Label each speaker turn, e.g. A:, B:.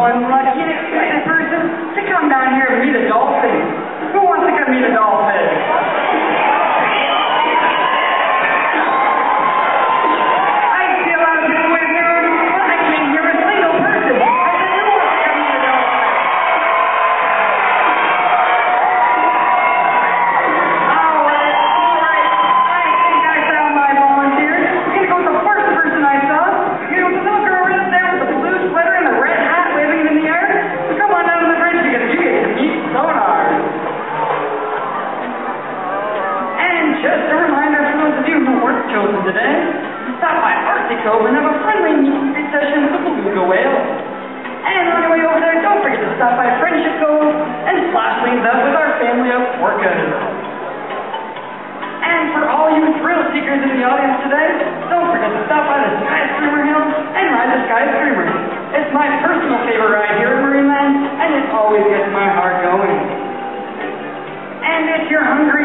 A: one run. stop by Arctic Cove and have a friendly meet and greet session with the beluga whale. And on your way over there, don't forget to stop by Friendship Cove and splash things up with our family of orcas. And for all you thrill seekers in the audience today, don't forget to stop by the Sky Screamer Hill and ride the Sky Screamer. It's my personal favorite ride here in Marineland, and it always gets my heart going. And if you're hungry